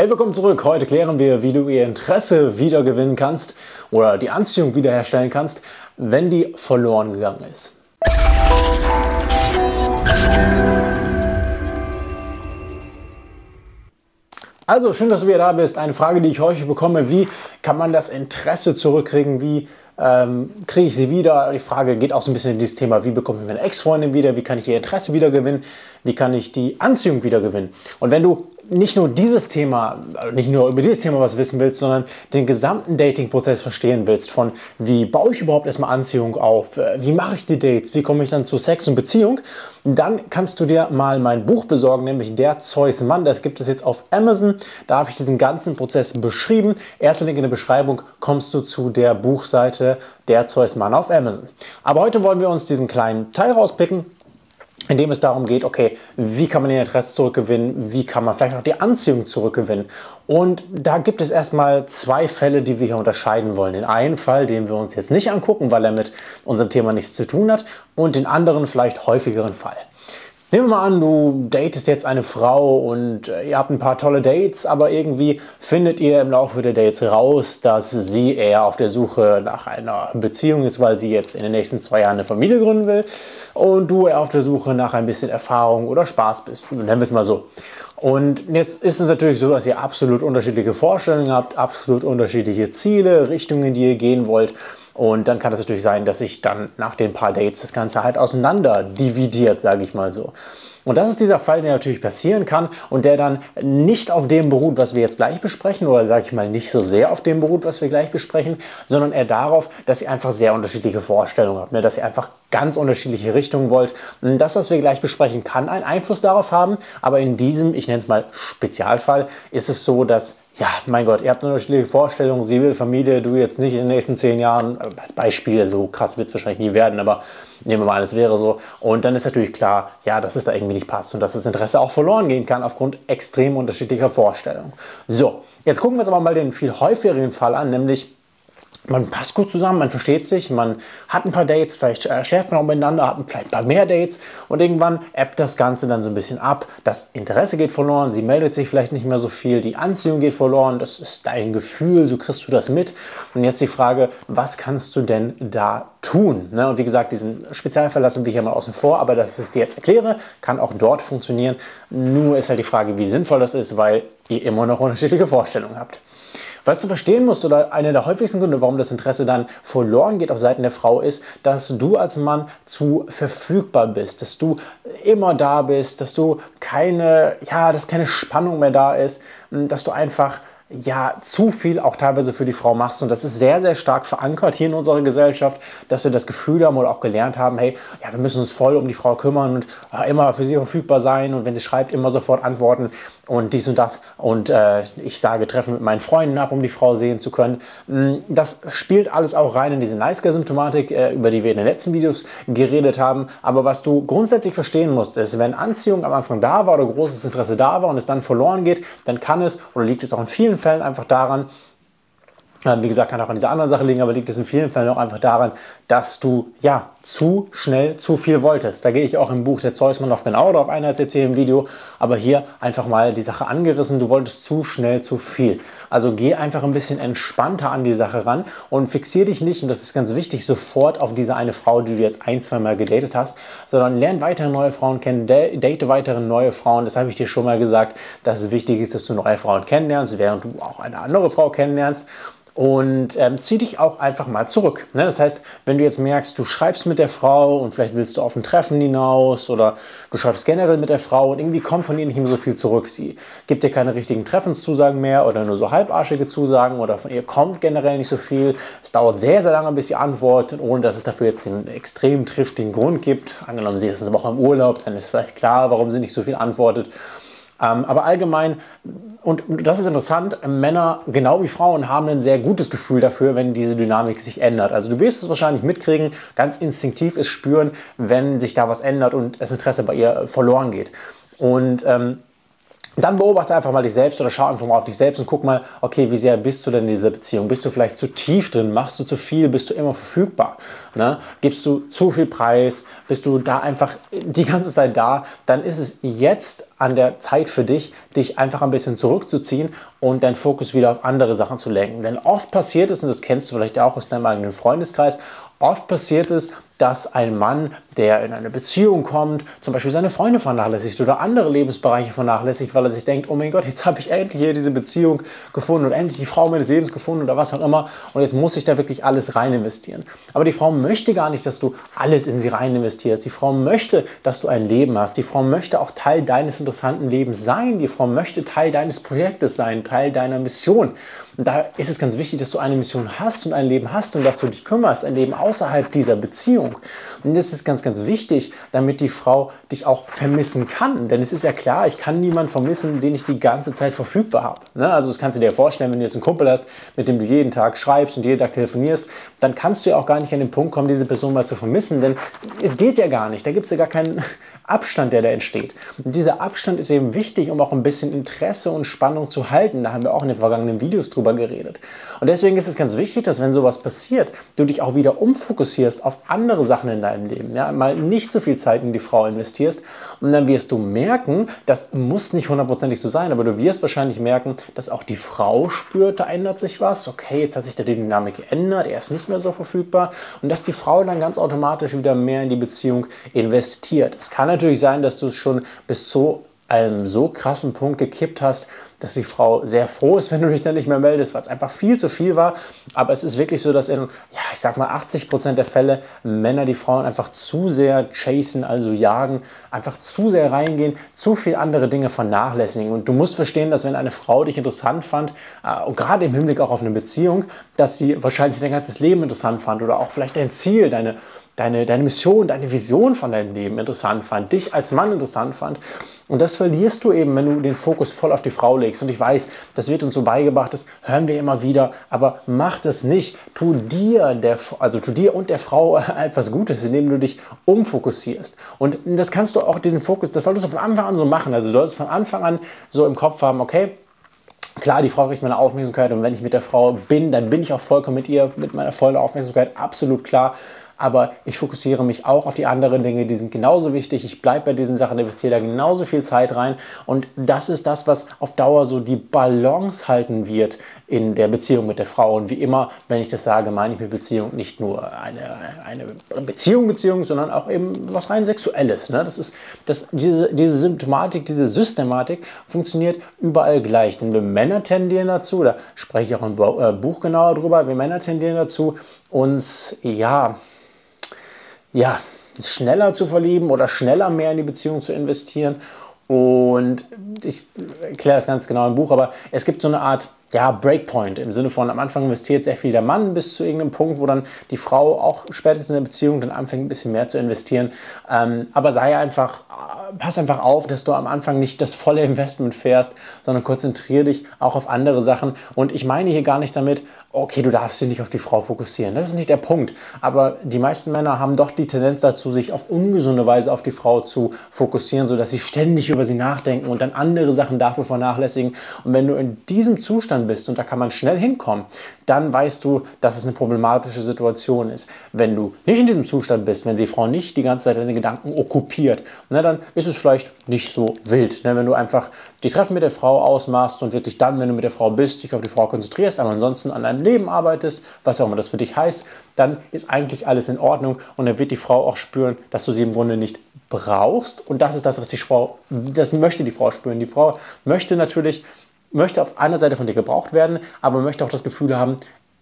Hey, willkommen zurück. Heute klären wir, wie du ihr Interesse wiedergewinnen kannst oder die Anziehung wiederherstellen kannst, wenn die verloren gegangen ist. Also, schön, dass du wieder da bist. Eine Frage, die ich häufig bekomme, wie kann man das Interesse zurückkriegen? Wie ähm, kriege ich sie wieder? Die Frage geht auch so ein bisschen in dieses Thema, wie bekomme ich meine Ex-Freundin wieder? Wie kann ich ihr Interesse wiedergewinnen? Wie kann ich die Anziehung wiedergewinnen? Und wenn du nicht nur dieses Thema, äh, nicht nur über dieses Thema was wissen willst, sondern den gesamten Dating-Prozess verstehen willst, von wie baue ich überhaupt erstmal Anziehung auf, äh, wie mache ich die Dates, wie komme ich dann zu Sex und Beziehung, dann kannst du dir mal mein Buch besorgen, nämlich Der Zeus Mann. Das gibt es jetzt auf Amazon. Da habe ich diesen ganzen Prozess beschrieben. Erster Link in der Beschreibung kommst du zu der Buchseite Der Zeus Mann auf Amazon. Aber heute wollen wir uns diesen kleinen Teil rauspicken in dem es darum geht, okay, wie kann man den Interesse zurückgewinnen, wie kann man vielleicht auch die Anziehung zurückgewinnen. Und da gibt es erstmal zwei Fälle, die wir hier unterscheiden wollen. Den einen Fall, den wir uns jetzt nicht angucken, weil er mit unserem Thema nichts zu tun hat, und den anderen vielleicht häufigeren Fall. Nehmen wir mal an, du datest jetzt eine Frau und äh, ihr habt ein paar tolle Dates, aber irgendwie findet ihr im Laufe der Dates raus, dass sie eher auf der Suche nach einer Beziehung ist, weil sie jetzt in den nächsten zwei Jahren eine Familie gründen will und du eher auf der Suche nach ein bisschen Erfahrung oder Spaß bist. Nennen wir es mal so. Und jetzt ist es natürlich so, dass ihr absolut unterschiedliche Vorstellungen habt, absolut unterschiedliche Ziele, Richtungen, die ihr gehen wollt. Und dann kann es natürlich sein, dass sich dann nach den paar Dates das Ganze halt auseinander dividiert, sage ich mal so. Und das ist dieser Fall, der natürlich passieren kann und der dann nicht auf dem beruht, was wir jetzt gleich besprechen, oder sage ich mal nicht so sehr auf dem beruht, was wir gleich besprechen, sondern eher darauf, dass ihr einfach sehr unterschiedliche Vorstellungen habt, ne? dass ihr einfach ganz unterschiedliche Richtungen wollt. Das, was wir gleich besprechen, kann einen Einfluss darauf haben, aber in diesem, ich nenne es mal Spezialfall, ist es so, dass ja, mein Gott, ihr habt eine unterschiedliche Vorstellung, sie will Familie, du jetzt nicht in den nächsten zehn Jahren, als Beispiel, so krass wird es wahrscheinlich nie werden, aber nehmen wir mal an, es wäre so. Und dann ist natürlich klar, ja, dass es da irgendwie nicht passt und dass das Interesse auch verloren gehen kann aufgrund extrem unterschiedlicher Vorstellungen. So, jetzt gucken wir uns aber mal den viel häufigeren Fall an, nämlich man passt gut zusammen, man versteht sich, man hat ein paar Dates, vielleicht äh, schläft man auch miteinander, hat vielleicht ein paar mehr Dates und irgendwann ebbt das Ganze dann so ein bisschen ab. Das Interesse geht verloren, sie meldet sich vielleicht nicht mehr so viel, die Anziehung geht verloren, das ist dein Gefühl, so kriegst du das mit. Und jetzt die Frage, was kannst du denn da tun? Ne? Und wie gesagt, diesen Spezialfall lassen wir hier mal außen vor, aber das, was ich dir jetzt erkläre, kann auch dort funktionieren. Nur ist halt die Frage, wie sinnvoll das ist, weil ihr immer noch unterschiedliche Vorstellungen habt. Was du verstehen musst oder einer der häufigsten Gründe, warum das Interesse dann verloren geht auf Seiten der Frau, ist, dass du als Mann zu verfügbar bist, dass du immer da bist, dass du keine, ja, dass keine Spannung mehr da ist, dass du einfach ja zu viel auch teilweise für die Frau machst. Und das ist sehr, sehr stark verankert hier in unserer Gesellschaft, dass wir das Gefühl haben oder auch gelernt haben, hey, ja, wir müssen uns voll um die Frau kümmern und äh, immer für sie verfügbar sein und wenn sie schreibt, immer sofort antworten und dies und das. Und äh, ich sage, Treffen mit meinen Freunden ab, um die Frau sehen zu können. Mm, das spielt alles auch rein in diese Nice Guy-Symptomatik, äh, über die wir in den letzten Videos geredet haben. Aber was du grundsätzlich verstehen musst, ist, wenn Anziehung am Anfang da war oder großes Interesse da war und es dann verloren geht, dann kann es oder liegt es auch in vielen Fällen einfach daran, wie gesagt, kann auch an dieser anderen Sache liegen, aber liegt es in vielen Fällen auch einfach daran, dass du ja zu schnell zu viel wolltest. Da gehe ich auch im Buch der Zeusmann noch genau darauf ein als jetzt hier im Video, aber hier einfach mal die Sache angerissen, du wolltest zu schnell zu viel. Also geh einfach ein bisschen entspannter an die Sache ran und fixier dich nicht, und das ist ganz wichtig, sofort auf diese eine Frau, die du jetzt ein, zwei Mal gedatet hast, sondern lern weitere neue Frauen kennen, date weitere neue Frauen. Das habe ich dir schon mal gesagt, dass es wichtig ist, dass du neue Frauen kennenlernst, während du auch eine andere Frau kennenlernst und ähm, zieh dich auch einfach mal zurück. Ne? Das heißt, wenn du jetzt merkst, du schreibst mit der Frau und vielleicht willst du auf ein Treffen hinaus oder du schreibst generell mit der Frau und irgendwie kommt von ihr nicht mehr so viel zurück. Sie gibt dir keine richtigen Treffenszusagen mehr oder nur so halbarschige Zusagen oder von ihr kommt generell nicht so viel. Es dauert sehr, sehr lange, bis sie antwortet, ohne dass es dafür jetzt einen extrem triftigen Grund gibt. Angenommen, sie ist eine Woche im Urlaub, dann ist vielleicht klar, warum sie nicht so viel antwortet. Ähm, aber allgemein, und das ist interessant, Männer genau wie Frauen haben ein sehr gutes Gefühl dafür, wenn diese Dynamik sich ändert. Also du wirst es wahrscheinlich mitkriegen, ganz instinktiv es spüren, wenn sich da was ändert und das Interesse bei ihr verloren geht. Und ähm, Dann beobachte einfach mal dich selbst oder schau einfach mal auf dich selbst und guck mal, okay, wie sehr bist du denn in dieser Beziehung? Bist du vielleicht zu tief drin? Machst du zu viel? Bist du immer verfügbar? Ne? Gibst du zu viel Preis? Bist du da einfach die ganze Zeit da? Dann ist es jetzt an der Zeit für dich, dich einfach ein bisschen zurückzuziehen und deinen Fokus wieder auf andere Sachen zu lenken. Denn oft passiert es, und das kennst du vielleicht auch aus deinem eigenen Freundeskreis, oft passiert es, dass ein Mann, der in eine Beziehung kommt, zum Beispiel seine Freunde vernachlässigt oder andere Lebensbereiche vernachlässigt, weil er sich denkt, oh mein Gott, jetzt habe ich endlich hier diese Beziehung gefunden und endlich die Frau meines Lebens gefunden oder was auch immer und jetzt muss ich da wirklich alles rein investieren. Aber die Frau möchte gar nicht, dass du alles in sie rein investierst. Die Frau möchte, dass du ein Leben hast. Die Frau möchte auch Teil deines interessanten Lebens sein. Die Frau möchte Teil deines Projektes sein, Teil deiner Mission. Da ist es ganz wichtig, dass du eine Mission hast und ein Leben hast und dass du dich kümmerst, ein Leben außerhalb dieser Beziehung. Und das ist ganz, ganz wichtig, damit die Frau dich auch vermissen kann. Denn es ist ja klar, ich kann niemanden vermissen, den ich die ganze Zeit verfügbar habe. Ne? Also das kannst du dir vorstellen, wenn du jetzt einen Kumpel hast, mit dem du jeden Tag schreibst und jeden Tag telefonierst, dann kannst du ja auch gar nicht an den Punkt kommen, diese Person mal zu vermissen. Denn es geht ja gar nicht. Da gibt es ja gar keinen Abstand, der da entsteht. Und dieser Abstand ist eben wichtig, um auch ein bisschen Interesse und Spannung zu halten. Da haben wir auch in den vergangenen Videos drüber geredet. Und deswegen ist es ganz wichtig, dass wenn sowas passiert, du dich auch wieder umfokussierst auf andere Sachen in deinem Leben. Ja? Mal nicht so viel Zeit in die Frau investierst und dann wirst du merken, das muss nicht hundertprozentig so sein, aber du wirst wahrscheinlich merken, dass auch die Frau spürt, da ändert sich was. Okay, jetzt hat sich da die Dynamik geändert, er ist nicht mehr so verfügbar und dass die Frau dann ganz automatisch wieder mehr in die Beziehung investiert. Es kann natürlich sein, dass du es schon bis zu einem so krassen Punkt gekippt hast, dass die Frau sehr froh ist, wenn du dich dann nicht mehr meldest, weil es einfach viel zu viel war. Aber es ist wirklich so, dass in, ja, ich sag mal, 80 Prozent der Fälle Männer die Frauen einfach zu sehr chasen, also jagen, einfach zu sehr reingehen, zu viel andere Dinge vernachlässigen. Und du musst verstehen, dass wenn eine Frau dich interessant fand, äh, gerade im Hinblick auch auf eine Beziehung, dass sie wahrscheinlich dein ganzes Leben interessant fand oder auch vielleicht dein Ziel, deine deine, deine Mission, deine Vision von deinem Leben interessant fand, dich als Mann interessant fand. Und das verlierst du eben, wenn du den Fokus voll auf die Frau legst. Und ich weiß, das wird uns so beigebracht, das hören wir immer wieder, aber mach das nicht. Tu dir, der, also tu dir und der Frau etwas Gutes, indem du dich umfokussierst. Und das kannst du auch, diesen Fokus, das solltest du von Anfang an so machen. Also du solltest von Anfang an so im Kopf haben, okay, Klar, die Frau kriegt meine Aufmerksamkeit und wenn ich mit der Frau bin, dann bin ich auch vollkommen mit ihr, mit meiner vollen Aufmerksamkeit, absolut klar aber ich fokussiere mich auch auf die anderen Dinge, die sind genauso wichtig. Ich bleibe bei diesen Sachen, investiere da genauso viel Zeit rein und das ist das, was auf Dauer so die Balance halten wird in der Beziehung mit der Frau. Und wie immer, wenn ich das sage, meine ich mit Beziehung nicht nur eine, eine Beziehung, Beziehung, sondern auch eben was rein Sexuelles. Ne? Das ist, das, diese, diese Symptomatik, diese Systematik funktioniert überall gleich. Denn wir Männer tendieren dazu, da spreche ich auch im äh, Buch genauer drüber, wir Männer tendieren dazu, uns, ja, ja, schneller zu verlieben oder schneller mehr in die Beziehung zu investieren. Und ich erkläre das ganz genau im Buch, aber es gibt so eine Art ja, Breakpoint im Sinne von am Anfang investiert sehr viel der Mann bis zu irgendeinem Punkt, wo dann die Frau auch spätestens in der Beziehung dann anfängt ein bisschen mehr zu investieren. Ähm, aber sei einfach, äh, pass einfach auf, dass du am Anfang nicht das volle Investment fährst, sondern konzentriere dich auch auf andere Sachen. Und ich meine hier gar nicht damit, okay, du darfst dich nicht auf die Frau fokussieren. Das ist nicht der Punkt. Aber die meisten Männer haben doch die Tendenz dazu, sich auf ungesunde Weise auf die Frau zu fokussieren, sodass sie ständig über sie nachdenken und dann andere Sachen dafür vernachlässigen. Und wenn du in diesem Zustand bist, und da kann man schnell hinkommen, dann weißt du, dass es eine problematische Situation ist. Wenn du nicht in diesem Zustand bist, wenn die Frau nicht die ganze Zeit deine Gedanken okkupiert, na, dann ist es vielleicht nicht so wild. Ne? Wenn du einfach die Treffen mit der Frau ausmachst und wirklich dann, wenn du mit der Frau bist, dich auf die Frau konzentrierst, aber ansonsten an deinem Leben arbeitest, was auch immer das für dich heißt, dann ist eigentlich alles in Ordnung und dann wird die Frau auch spüren, dass du sie im Grunde nicht brauchst und das ist das, was die Frau, das möchte die Frau spüren. Die Frau möchte natürlich, möchte auf einer Seite von dir gebraucht werden, aber möchte auch das Gefühl haben,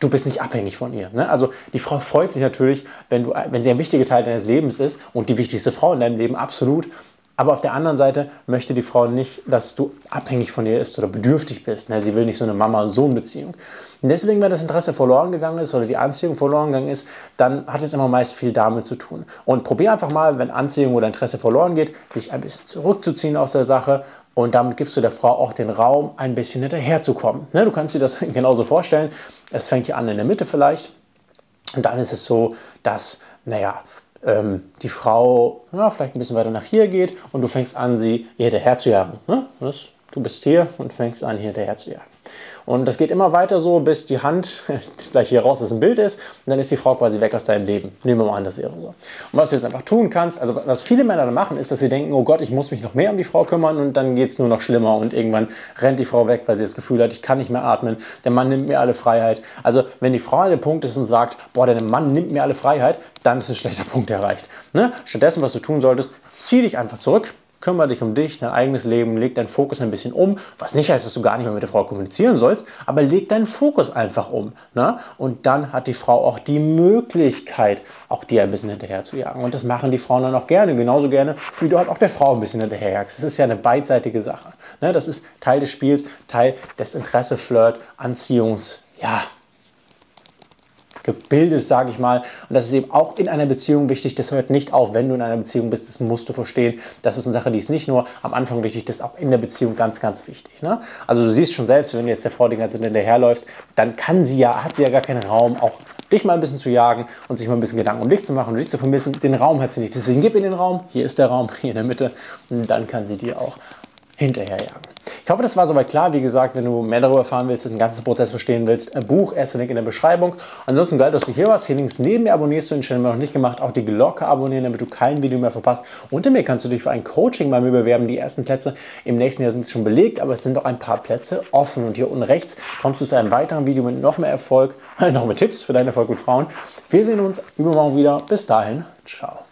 du bist nicht abhängig von ihr. Ne? Also die Frau freut sich natürlich, wenn, du, wenn sie ein wichtiger Teil deines Lebens ist und die wichtigste Frau in deinem Leben, absolut. Aber auf der anderen Seite möchte die Frau nicht, dass du abhängig von ihr bist oder bedürftig bist. Ne? Sie will nicht so eine Mama-Sohn-Beziehung. Deswegen, wenn das Interesse verloren gegangen ist oder die Anziehung verloren gegangen ist, dann hat es immer meist viel damit zu tun. Und probier einfach mal, wenn Anziehung oder Interesse verloren geht, dich ein bisschen zurückzuziehen aus der Sache und damit gibst du der Frau auch den Raum, ein bisschen hinterherzukommen. Ne? Du kannst dir das genauso vorstellen. Es fängt hier an in der Mitte vielleicht. Und dann ist es so, dass, naja, ähm, die Frau ja, vielleicht ein bisschen weiter nach hier geht und du fängst an, sie hinterher zu jagen. Ne? Das du bist hier und fängst an, hinterher zu jagen. Und das geht immer weiter so, bis die Hand gleich hier raus ist ein Bild ist und dann ist die Frau quasi weg aus deinem Leben. Nehmen wir mal an, das wäre so. Und was du jetzt einfach tun kannst, also was viele Männer dann machen, ist, dass sie denken, oh Gott, ich muss mich noch mehr um die Frau kümmern und dann geht es nur noch schlimmer und irgendwann rennt die Frau weg, weil sie das Gefühl hat, ich kann nicht mehr atmen, der Mann nimmt mir alle Freiheit. Also wenn die Frau an dem Punkt ist und sagt, boah, der Mann nimmt mir alle Freiheit, dann ist ein schlechter Punkt erreicht. Ne? Stattdessen, was du tun solltest, zieh dich einfach zurück, kümmere dich um dich, dein eigenes Leben, leg deinen Fokus ein bisschen um, was nicht heißt, dass du gar nicht mehr mit der Frau kommunizieren sollst, aber leg deinen Fokus einfach um. Ne? Und dann hat die Frau auch die Möglichkeit, auch dir ein bisschen hinterher zu jagen. Und das machen die Frauen dann auch gerne, genauso gerne, wie du halt auch der Frau ein bisschen hinterherjagst. Das ist ja eine beidseitige Sache. Ne? Das ist Teil des Spiels, Teil des Interesse, Flirt, Anziehungs, ja, Gebildes, sage ich mal. Und das ist eben auch in einer Beziehung wichtig. Das hört nicht auf, wenn du in einer Beziehung bist. Das musst du verstehen. Das ist eine Sache, die ist nicht nur am Anfang wichtig, das ist auch in der Beziehung ganz, ganz wichtig. Ne? Also du siehst schon selbst, wenn du jetzt der Frau die ganze Zeit hinterherläufst, dann kann sie ja, hat sie ja gar keinen Raum, auch dich mal ein bisschen zu jagen und sich mal ein bisschen Gedanken um dich zu machen und dich zu vermissen. Den Raum hat sie nicht. Deswegen gib ihr den Raum. Hier ist der Raum, hier in der Mitte. Und dann kann sie dir auch hinterherjagen. Ich hoffe, das war soweit klar. Wie gesagt, wenn du mehr darüber erfahren willst, den ganzen Prozess verstehen willst, ein Buch, erster Link in der Beschreibung. Ansonsten gleich, dass du hier warst. Hier links neben mir abonnierst du den Channel noch nicht gemacht. Auch die Glocke abonnieren, damit du kein Video mehr verpasst. Unter mir kannst du dich für ein Coaching bei mir bewerben. Die ersten Plätze im nächsten Jahr sind schon belegt, aber es sind noch ein paar Plätze offen. Und hier unten rechts kommst du zu einem weiteren Video mit noch mehr Erfolg, noch mehr Tipps für deine Erfolg mit Frauen. Wir sehen uns übermorgen wieder. Bis dahin, ciao.